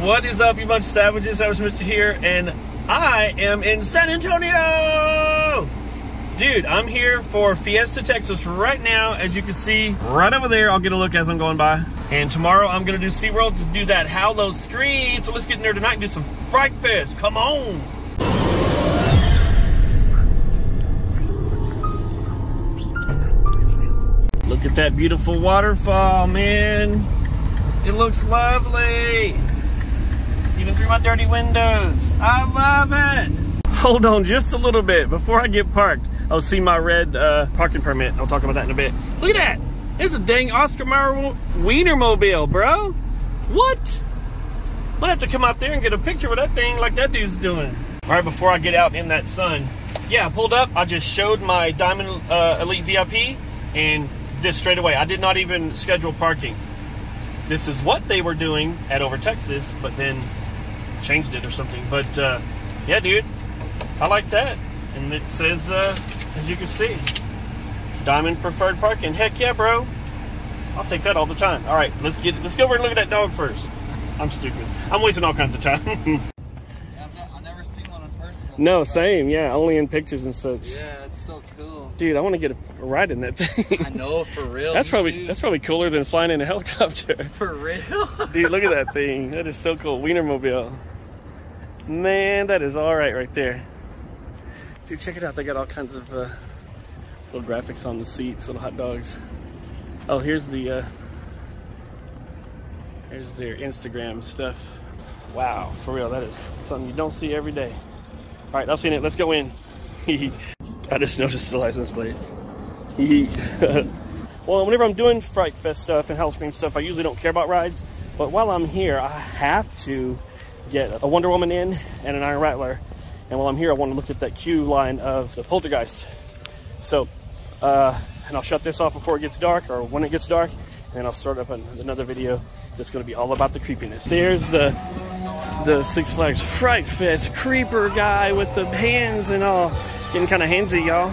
What is up, you bunch of savages? Savage Mister here, and I am in San Antonio! Dude, I'm here for Fiesta, Texas right now. As you can see, right over there, I'll get a look as I'm going by. And tomorrow, I'm gonna do SeaWorld to do that Howl-O-Scream. So let's get in there tonight and do some Fright Fest. Come on! Look at that beautiful waterfall, man. It looks lovely. Even through my dirty windows. I love it. Hold on just a little bit before I get parked. I'll see my red uh, parking permit. I'll talk about that in a bit. Look at that. There's a dang Oscar Mayer Wienermobile, bro. What? Gonna have to come out there and get a picture with that thing like that dude's doing. All right, before I get out in that sun. Yeah, I pulled up. I just showed my Diamond uh, Elite VIP and this straight away. I did not even schedule parking. This is what they were doing at Over Texas, but then changed it or something. But uh, yeah, dude, I like that. And it says, uh, as you can see, Diamond Preferred Parking. Heck yeah, bro. I'll take that all the time. All right, let's get let's go over and look at that dog first. I'm stupid. I'm wasting all kinds of time. Yeah, I've, ne- I've never seen one in person. before, no, same. Yeah, only in pictures and such. Yeah, it's so cool. Dude, I want to get a ride in that thing. I know, for real. That's probably too. that's probably cooler than flying in a helicopter. for real. Dude, look at that thing. That is so cool. Wienermobile. Man, that is all right right there. Dude, check it out. They got all kinds of uh, little graphics on the seats, little hot dogs. Oh, here's the uh, here's their Instagram stuff. Wow, for real, that is something you don't see every day. All right, I'll see it. Let's go in. I just noticed the license plate. well, whenever I'm doing Fright Fest stuff and Howl-O-Scream stuff, I usually don't care about rides. But while I'm here, I have to get a Wonder Woman in and an Iron Rattler. And while I'm here, I want to look at that queue line of the Poltergeist. So, uh, and I'll shut this off before it gets dark or when it gets dark. And I'll start up another video that's going to be all about the creepiness. There's the the Six Flags Fright Fest creeper guy with the hands and all. Getting kind of handsy, y'all.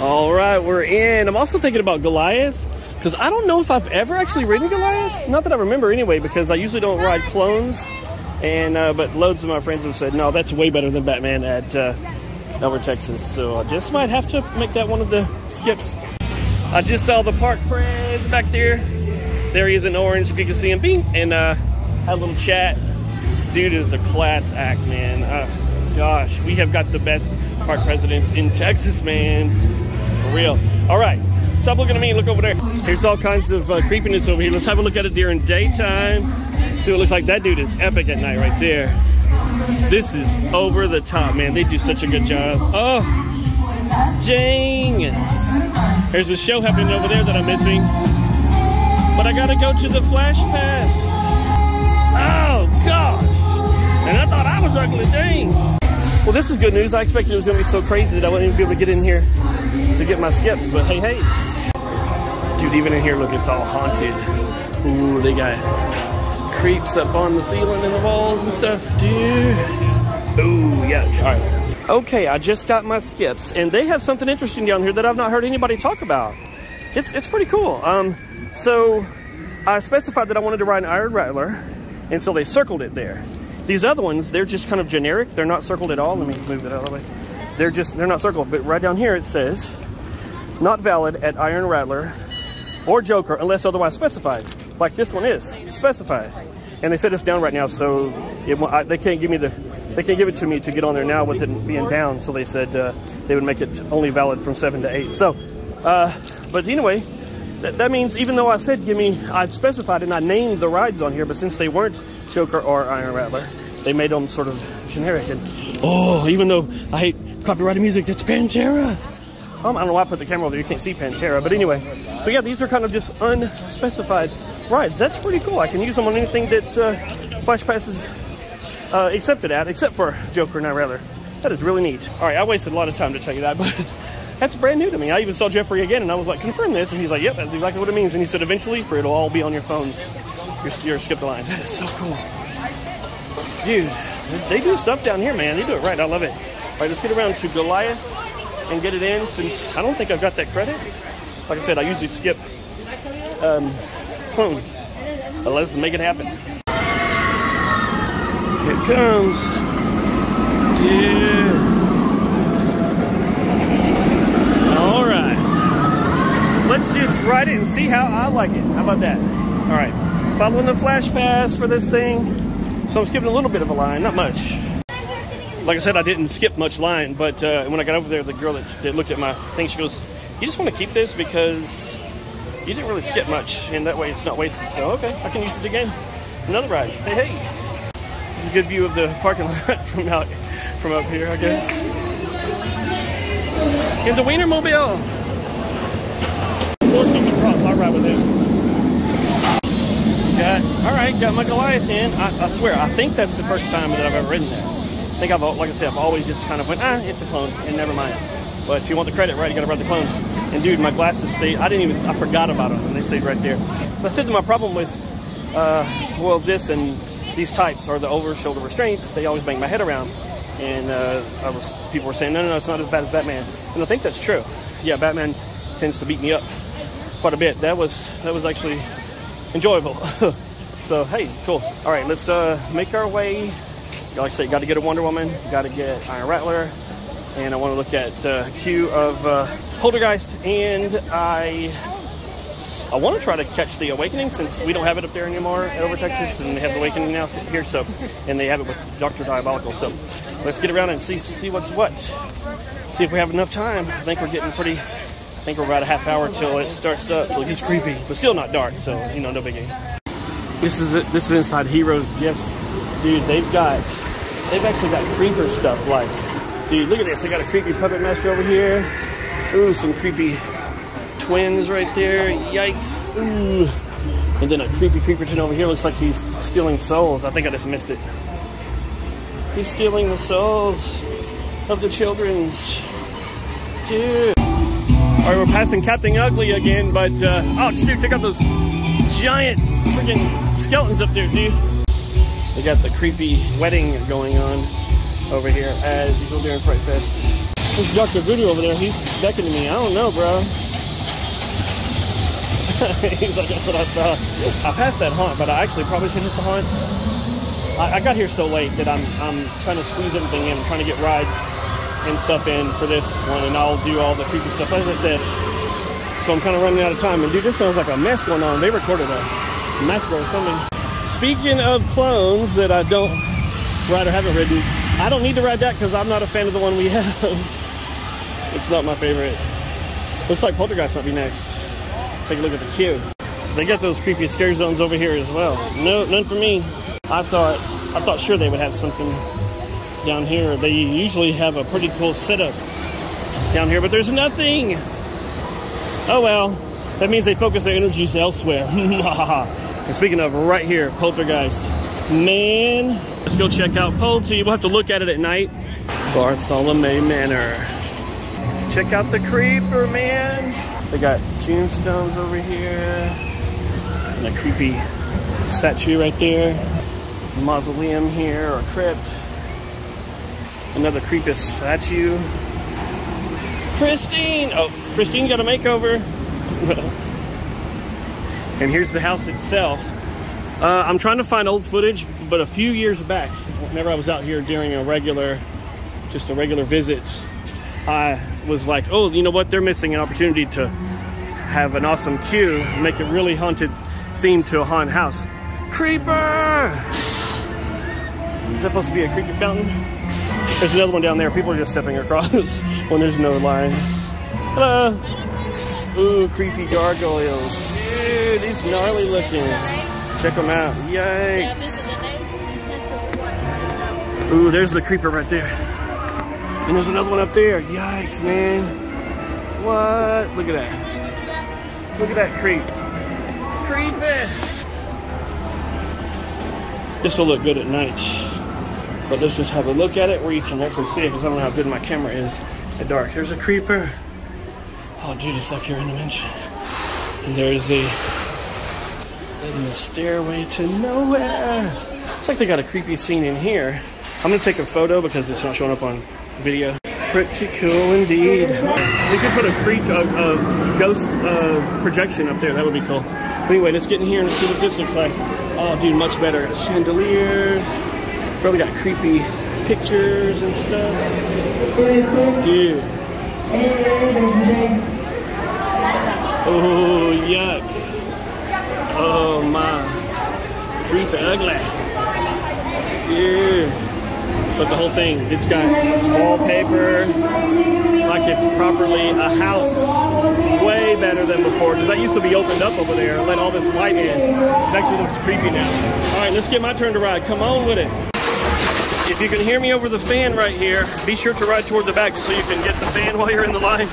All right, we're in. I'm also thinking about Goliath because I don't know if I've ever actually ridden Goliath. Not that I remember anyway, because I usually don't ride clones. And uh, but loads of my friends have said no, that's way better than Batman at uh, Over Texas. So I just might have to make that one of the skips. I just saw the park prez back there. There he is in orange, if you can see him. Bing, and uh, had a little chat. Dude is a class act, man. Uh, gosh, we have got the best park presidents in Texas, man. For real. All right, stop looking at me. Look over there. There's all kinds of uh, creepiness over here. Let's have a look at it during daytime. See what it looks like. That dude is epic at night right there. This is over the top, man. They do such a good job. Oh, dang. There's a show happening over there that I'm missing. But I gotta go to the Flash Pass. Oh, gosh. And I thought I was ugly, dang. Well, this is good news. I expected it was gonna be so crazy that I wouldn't even be able to get in here to get my skips. But hey, hey. Dude, even in here, look, it's all haunted. Ooh, they got creeps up on the ceiling and the walls and stuff, dude. Ooh, yuck. All right. Okay, I just got my skips, and they have something interesting down here that I've not heard anybody talk about. It's, it's pretty cool. Um, so I specified that I wanted to ride an Iron Rattler, and so they circled it there. These other ones, they're just kind of generic. They're not circled at all. Let me move that out of the way. They're just, they're not circled, but right down here it says, not valid at Iron Rattler or Joker unless otherwise specified. Like this one is specified. And they said it's down right now, so it, I, they can't give me the, they can't give it to me to get on there now with it being down. So they said uh, they would make it only valid from seven to eight. So, uh, but anyway, that, that means even though I said give me, I specified and I named the rides on here, but since they weren't Joker or Iron Rattler, they made them sort of generic. And oh, even though I hate copyrighted music, it's Pantera. Um, I don't know why I put the camera over there. You can't see Pantera, but anyway. So yeah, these are kind of just unspecified rides. That's pretty cool. I can use them on anything that uh, Flash Pass is uh, accepted at, except for Joker and Iron Rattler. That is really neat. All right, I wasted a lot of time to tell you that, but that's brand new to me. I even saw Jeffrey again, and I was like, confirm this, and he's like, yep, that's exactly what it means. And he said, eventually, it'll all be on your phones. Your, your skip the lines. That is so cool. Dude, they do stuff down here, man. They do it right. I love it. All right, let's get around to Goliath and get it in since I don't think I've got that credit. Like I said, I usually skip um, clones. But let's make it happen. Here it comes. Dude. All right. Let's just ride it and see how I like it. How about that? All right. Following the flash pass for this thing. So I'm skipping a little bit of a line, not much. Like I said, I didn't skip much line, but uh, when I got over there, the girl that, that looked at my thing, she goes, you just want to keep this because you didn't really skip much, and that way it's not wasted. So, okay, I can use it again. Another ride. Hey, hey. This is a good view of the parking lot from out from up here, I guess. In the Wienermobile. Four something cross, I'll ride with him. Got, all right, got my Goliath in. I, I swear, I think that's the first time that I've ever ridden there. I think I've, like I said, I've always just kind of went, ah, it's a clone, and never mind. But if you want the credit right, you gotta ride the clones. And dude, my glasses stayed, I didn't even, I forgot about them, and they stayed right there. So I said that my problem was, uh, well, this and these types are the over shoulder restraints. They always bang my head around. And uh, I was, people were saying, no, no, no, it's not as bad as Batman. And I think that's true. Yeah, Batman tends to beat me up quite a bit. That was, that was actually enjoyable. so, hey, cool. All right, let's uh, make our way like I said, got to get a Wonder Woman, got to get Iron Rattler, and I want to look at the queue of uh, Poltergeist, and I I want to try to catch the Awakening since we don't have it up there anymore at Over Texas, and they have the Awakening now here, so and they have it with Doctor Diabolical. So let's get around and see see what's what. See if we have enough time. I think we're getting pretty. I think we're about a half hour till it starts up, so it gets creepy, but still not dark, so you know, no biggie. This is it. This is inside Heroes Gifts dude, they've got, they've actually got creeper stuff. Like, dude, look at this. They got a creepy puppet master over here. Ooh, some creepy twins right there. Yikes. Ooh. And then a creepy creeper creeperton over here. Looks like he's stealing souls. I think I just missed it. He's stealing the souls of the children's. Dude. All right, we're passing Captain Ugly again, but, uh, oh, dude, check out those giant freaking skeletons up there, dude. They got the creepy wedding going on over here as usual during Fright Fest. This Dr. Voodoo over there. He's beckoning me. I don't know, bro. He's like, that's what I thought. I passed that haunt, but I actually probably should hit the haunts. I, I, got here so late that I'm, I'm trying to squeeze everything in. I'm trying to get rides and stuff in for this one, and I'll do all the creepy stuff, as I said. So I'm kind of running out of time. And dude, this sounds like a mess going on. They recorded a massacre or something. Speaking of clones that I don't ride or haven't ridden, I don't need to ride that because I'm not a fan of the one we have. it's not my favorite. Looks like Poltergeist might be next. Take a look at the queue. They got those creepy scare zones over here as well. No, none for me. I thought, I thought sure they would have something down here. They usually have a pretty cool setup down here, but there's nothing. Oh well, that means they focus their energies elsewhere. And speaking of right here, Poltergeist. Man, let's go check out Polty. We'll have to look at it at night. Bartholomew Manor. Check out the creeper, man. They got tombstones over here. And a creepy statue right there. Mausoleum here, or crypt. Another creepy statue. Christine! Oh, Christine got a makeover. And here's the house itself. Uh, I'm trying to find old footage, but a few years back, whenever I was out here during a regular, just a regular visit, I was like, oh, you know what? They're missing an opportunity to have an awesome queue, make it really haunted theme to a haunted house. Creeper! Is that supposed to be a creepy fountain? There's another one down there. People are just stepping across when there's no line. Hello! Ooh, creepy gargoyles. Dude, he's gnarly looking. Check them out. Yikes. Ooh, there's the creeper right there. And there's another one up there. Yikes, man. What? Look at that. Look at that creep. Creepy. This will look good at night. But let's just have a look at it where you can actually see it because I don't know how good my camera is at dark. Here's a creeper. Oh, dude, it's like you're in a dimension. And there's the, the stairway to nowhere. It's like they got a creepy scene in here. I'm gonna take a photo because it's not showing up on video. Pretty cool indeed. They should put a creep, a, a ghost uh, projection up there. That would be cool. But anyway, let's get in here and see what this looks like. Oh, dude, much better. Chandeliers. Probably got creepy pictures and stuff. Dude. Oh, yuck. Oh, my. Creepy ugly. Dude. But the whole thing, it's got wallpaper, like it's properly a house. Way better than before, because that used to be opened up over there, and let all this light in. It actually looks creepy now. All right, let's get my turn to ride. Come on with it. If you can hear me over the fan right here, be sure to ride toward the back so you can get the fan while you're in the line.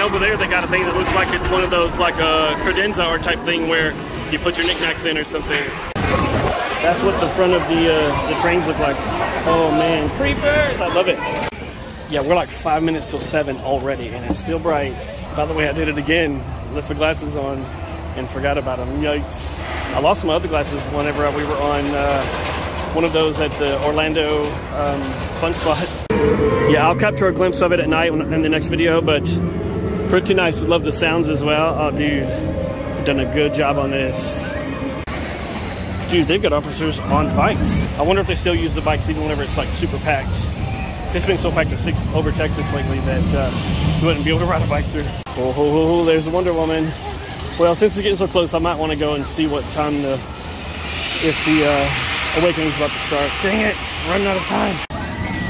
And over there, they got a thing that looks like it's one of those, like a credenza or type thing where you put your knickknacks in or something. That's what the front of the uh, the trains look like. Oh man, creepers! I love it. Yeah, we're like five minutes till seven already, and it's still bright. By the way, I did it again. Left the glasses on and forgot about them. Yikes! I lost my other glasses whenever we were on uh, one of those at the Orlando um, Fun Spot. Yeah, I'll capture a glimpse of it at night in the next video, but pretty nice. Love the sounds as well. Oh, dude, done a good job on this. Dude, they've got officers on bikes. I wonder if they still use the bikes even whenever it's like super packed. It's been so packed six over Texas lately that uh, you wouldn't be able to ride a bike through. Oh, ho, ho, there's the Wonder Woman. Well, since it's getting so close, I might want to go and see what time the, if the uh, awakening's about to start. Dang it, running out of time.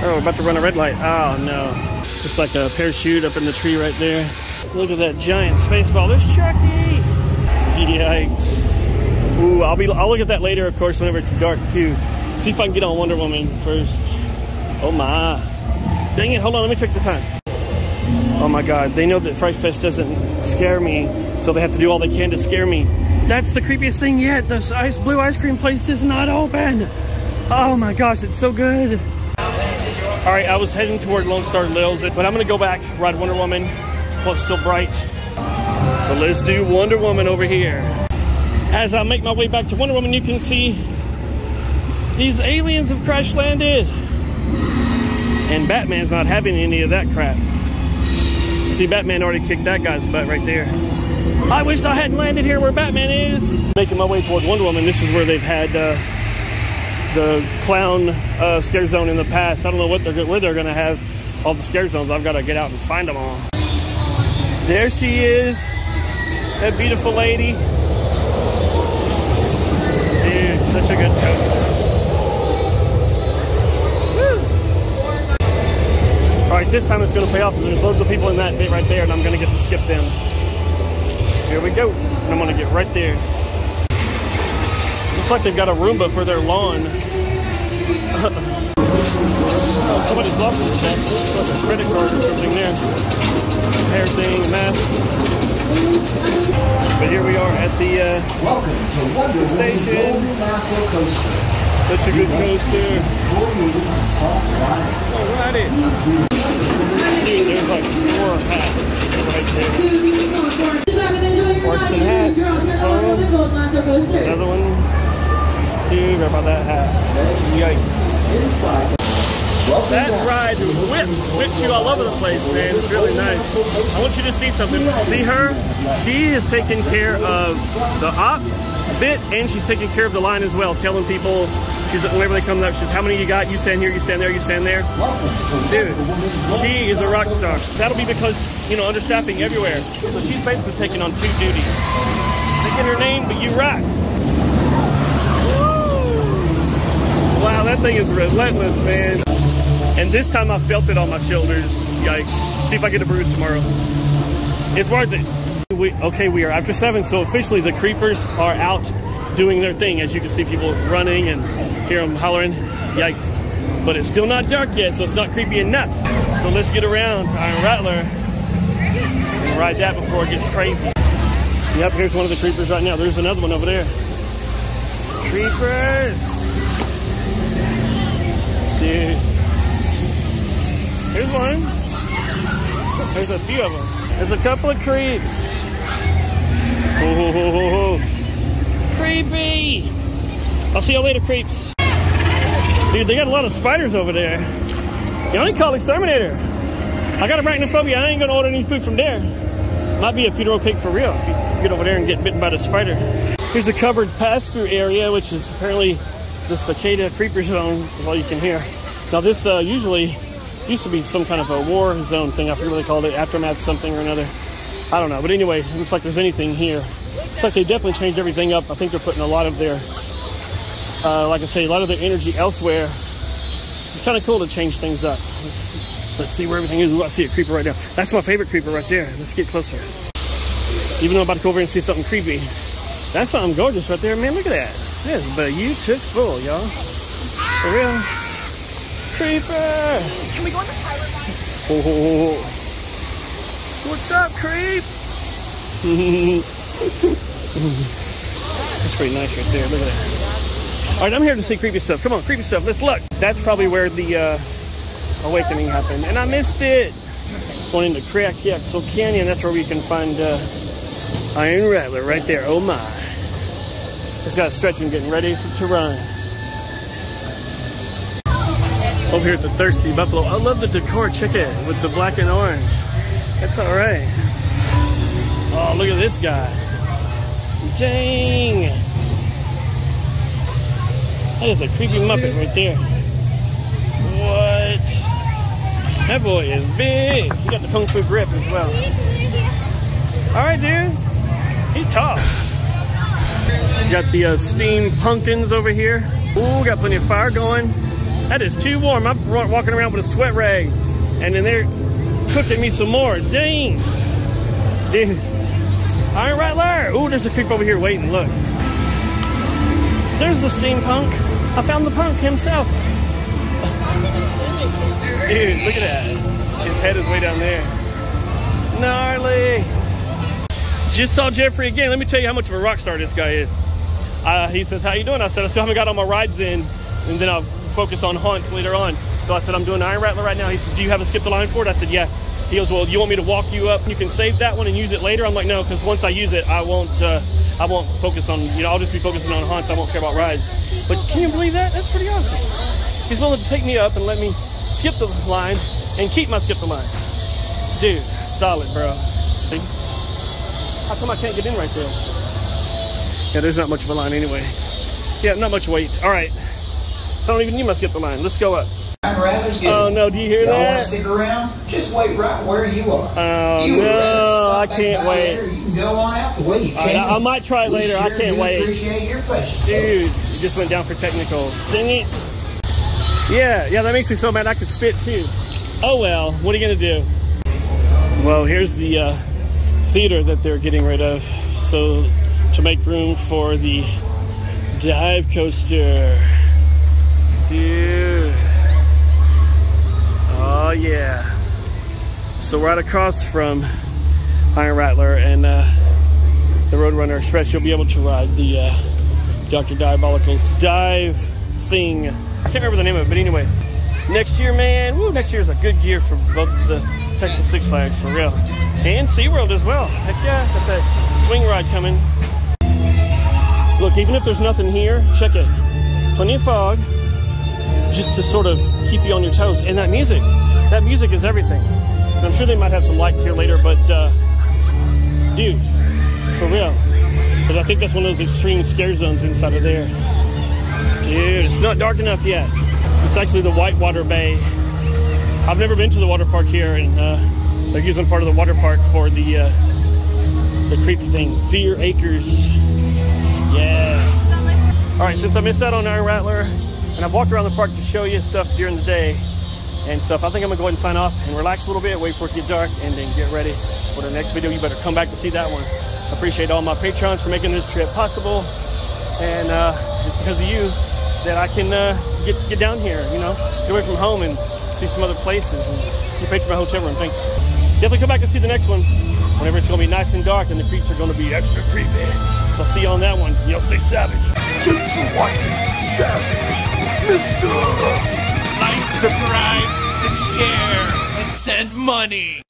Oh, we're about to run a red light. Oh no. It's like a parachute up in the tree right there. Look at that giant space ball. There's Chucky! Yikes. Ooh, I'll be I'll look at that later, of course, whenever it's dark too. See if I can get on Wonder Woman first. Oh my. Dang it, hold on, let me check the time. Oh my god, they know that Fright Fest doesn't scare me, so they have to do all they can to scare me. That's the creepiest thing yet. The ice blue ice cream place is not open. Oh my gosh, it's so good. All right, I was heading toward Lone Star Lils, but I'm gonna go back, ride Wonder Woman it's still bright. So let's do Wonder Woman over here. As I make my way back to Wonder Woman, you can see these aliens have crash landed. And Batman's not having any of that crap. See, Batman already kicked that guy's butt right there. I wish I hadn't landed here where Batman is. Making my way toward Wonder Woman, this is where they've had uh, the clown uh, scare zone in the past. I don't know what they're where they're gonna have all the scare zones. I've got to get out and find them all. There she is, that beautiful lady. Dude, such a good coaster. All right, this time it's gonna pay off because there's loads of people in that bit right there and I'm gonna get to skip them. Here we go. And I'm gonna get right there. Looks like they've got a Roomba for their lawn. oh, somebody's lost. Looks like a credit card or something there. Hair thing, mask. But here we are at the uh, Welcome to Wonder station. Such a good coaster. Alrighty. Dude, there's like four hats right there. And hats. Another one. Dude, how about that hat? Yikes. That ride whips, whips you all over the place, man. It's really nice. I want you to see something. See her? She is taking care of the op bit, and she's taking care of the line as well, telling people, she's whenever they come up, she's how many you got? You stand here, you stand there, you stand there. Dude, she is a rock star. That'll be because, you know, understaffing everywhere. So she's basically taking on two duties. Taking her name, but you rock. Wow, that thing is relentless, man. And this time I felt it on my shoulders. Yikes. See if I get a bruise tomorrow. It's worth it. We, okay, we are after seven, so officially the creepers are out doing their thing. As you can see people running and hear them hollering. Yikes. But it's still not dark yet, so it's not creepy enough. So let's get around Iron Rattler and ride that before it gets crazy. Yep, here's one of the creepers right now. There's another one over there. Creepers! Dude. Here's one. There's a few of them. There's a couple of creeps. Ho, ho, ho, ho, ho. Creepy! I'll see you later, creeps. Dude, they got a lot of spiders over there. You only call exterminator. I got a arachnophobia. I ain't gonna order any food from there. Might be a funeral cake for real if you get over there and get bitten by the spider. Here's a covered pass-through area, which is apparently the cicada creeper zone is all you can hear. Now this uh, usually used to be some kind of a war zone thing. I forget what they called it, aftermath something or another. I don't know. But anyway, it looks like there's anything here. Looks like they definitely changed everything up. I think they're putting a lot of their, uh, like I say, a lot of their energy elsewhere. It's kind of cool to change things up. Let's, let's see where everything is. Ooh, I see a creeper right now. That's my favorite creeper right there. Let's get closer. Even though I'm about to go over and see something creepy. That's something gorgeous right there. Man, look at that. That is beautiful, y'all. For real. Creeper! Can we go on the pilot line? Oh, what's up, creep? That's pretty nice right there. Look at that. All right, I'm here to see creepy stuff. Come on, creepy stuff. Let's look. That's probably where the uh, awakening happened, and I missed it. Going into Crackaxle Canyon. That's where we can find uh, Iron Rattler right there. Oh my! It's got stretching, getting ready for, to run. Over here at the Thirsty Buffalo. I love the decor. Check it with the black and orange. That's all right. Oh, look at this guy. Dang. That is a creepy Muppet right there. What? That boy is big. He got the Kung Fu grip as well. All right, dude. He's tough. Got the uh, steamed pumpkins over here. Ooh, got plenty of fire going. That is too warm. I'm wa- walking around with a sweat rag. And then they're cooking me some more. Dang. Dude. Iron Rattler. Ooh, there's a creep over here waiting. Look. There's the steampunk. I found the punk himself. Dude, look at that. His head is way down there. Gnarly. Just saw Jeffrey again. Let me tell you how much of a rock star this guy is. Uh, he says, how you doing? I said, I still haven't got all my rides in. And then I'll focus on hunts later on. So I said, I'm doing Iron Rattler right now. He says, do you have a skip the line for it? I said, yeah. He goes, well, you want me to walk you up? You can save that one and use it later. I'm like, no, because once I use it, I won't, uh, I won't focus on, you know, I'll just be focusing on hunts. I won't care about rides. But can you believe that? That's pretty awesome. He's willing to take me up and let me skip the line and keep my skip the line. Dude, solid, bro. See? How come I can't get in right there? Yeah, there's not much of a line anyway. Yeah, not much weight. All right. I don't even need my skip the line. Let's go up. Iron Rattlers get Oh no, do you hear Y'all want to that? stick around? Just wait right where you are. Oh you no, I can't wait. There. You can go on out the way you All right, came. I- I might try it later. I can't wait. Appreciate your patience, Dude, you just went down for technical. Dang it. Yeah, yeah, that makes me so mad I could spit too. Oh well, what are you gonna do? Well, here's the uh, theater that they're getting rid of. So to make room for the dive coaster. Dude. Oh yeah. So right across from Iron Rattler and uh, the Roadrunner Express, you'll be able to ride the uh, Dr. Diabolical's dive thing. I can't remember the name of it, but anyway. Next year, man, woo, next year's a good year for both the Texas Six Flags, for real. And SeaWorld as well. Heck yeah, got that swing ride coming. Look, even if there's nothing here, check it. Plenty of fog, just to sort of keep you on your toes. And that music, that music is everything. And I'm sure they might have some lights here later, but uh, dude, for real. But I think that's one of those extreme scare zones inside of there. Dude, it's not dark enough yet. It's actually the Whitewater Bay. I've never been to the water park here, and uh, they're using part of the water park for the uh, the creepy thing. Fear Acres. Yeah. All right, since I missed out on Iron Rattler, and I've walked around the park to show you stuff during the day and stuff, I think I'm gonna go ahead and sign off and relax a little bit, wait for it to get dark, and then get ready for the next video. You better come back to see that one. I appreciate all my patrons for making this trip possible, and uh, it's because of you that I can uh, get get down here. You know, get away from home and see some other places. And you paid for my hotel room. Thanks. Definitely come back and see the next one. Whenever it's gonna be nice and dark and the creeps are gonna be extra creepy. So I'll see you on that one. You'll say savage. Thanks for you want to be savage, mister? like, subscribe, and share, and send money.